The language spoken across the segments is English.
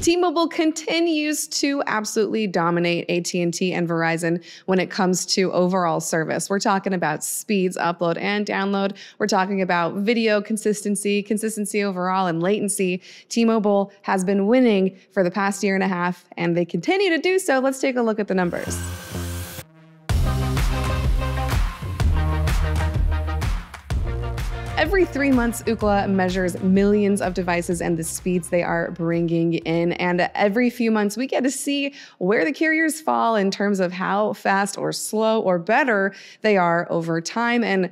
T-Mobile continues to absolutely dominate AT&T and Verizon when it comes to overall service. We're talking about speeds, upload and download. We're talking about video consistency, consistency overall, and latency. T-Mobile has been winning for the past year and a half, and they continue to do so. Let's take a look at the numbers. Every three months, Ookla measures millions of devices and the speeds they are bringing in. And every few months, we get to see where the carriers fall in terms of how fast or slow or better they are over time. And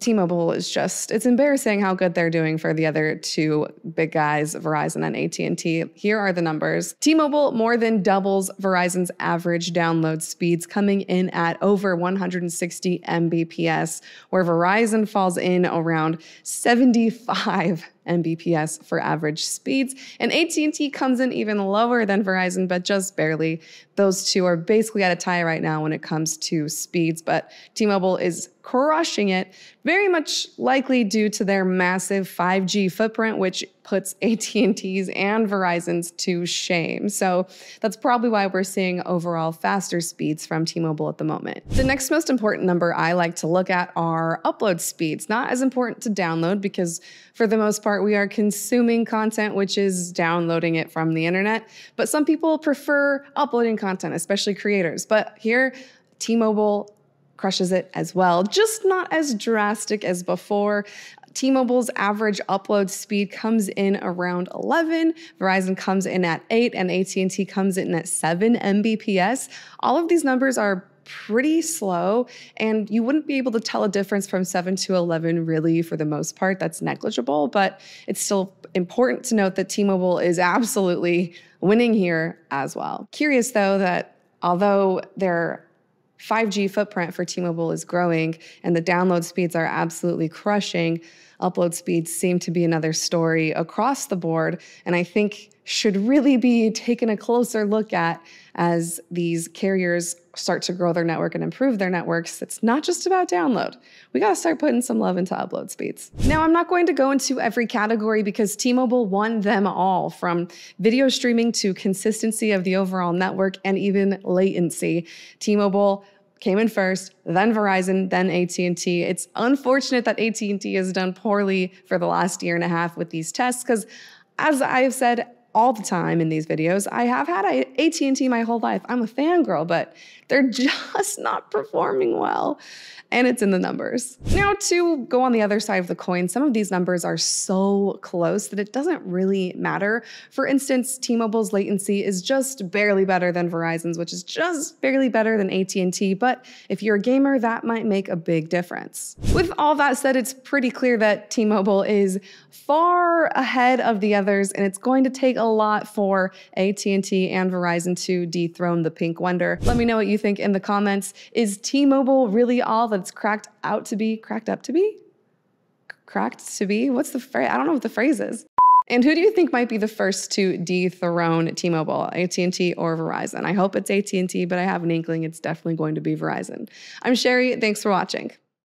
T-Mobile is just it's embarrassing how good they're doing for the other two big guys, Verizon and AT&T. Here are the numbers. T-Mobile more than doubles Verizon's average download speeds coming in at over 160 Mbps, where Verizon falls in around 75 Mbps for average speeds. And AT&T comes in even lower than Verizon, but just barely. Those two are basically at a tie right now when it comes to speeds, but T-Mobile is crushing it, very much likely due to their massive 5G footprint, which puts AT&T's and Verizon's to shame. So that's probably why we're seeing overall faster speeds from T-Mobile at the moment. The next most important number I like to look at are upload speeds. Not as important to download because for the most part we are consuming content which is downloading it from the internet, but some people prefer uploading content, especially creators. But here T-Mobile crushes it as well, just not as drastic as before. T-Mobile's average upload speed comes in around 11, Verizon comes in at 8 and AT&T comes in at 7 Mbps. All of these numbers are pretty slow and you wouldn't be able to tell a difference from 7 to 11 really for the most part that's negligible but it's still important to note that T-Mobile is absolutely winning here as well. Curious though that although their 5G footprint for T-Mobile is growing and the download speeds are absolutely crushing upload speeds seem to be another story across the board, and I think should really be taken a closer look at as these carriers start to grow their network and improve their networks. It's not just about download. We got to start putting some love into upload speeds. Now, I'm not going to go into every category because T-Mobile won them all from video streaming to consistency of the overall network and even latency. T-Mobile came in first, then Verizon, then AT&T. It's unfortunate that AT&T has done poorly for the last year and a half with these tests because as I have said all the time in these videos, I have had AT&T my whole life. I'm a fangirl, but they're just not performing well and it's in the numbers. Now, to go on the other side of the coin, some of these numbers are so close that it doesn't really matter. For instance, T-Mobile's latency is just barely better than Verizon's, which is just barely better than AT&T, but if you're a gamer, that might make a big difference. With all that said, it's pretty clear that T-Mobile is far ahead of the others, and it's going to take a lot for AT&T and Verizon to dethrone the pink wonder. Let me know what you think in the comments. Is T-Mobile really all that it's cracked out to be, cracked up to be? Cracked to be? What's the phrase? I don't know what the phrase is. And who do you think might be the first to dethrone T-Mobile, AT&T or Verizon? I hope it's AT&T, but I have an inkling it's definitely going to be Verizon. I'm Sherry. Thanks for watching.